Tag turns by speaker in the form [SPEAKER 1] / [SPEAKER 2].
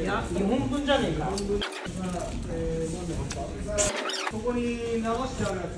[SPEAKER 1] いや日本文じゃねえか
[SPEAKER 2] ここに流してあるやつ。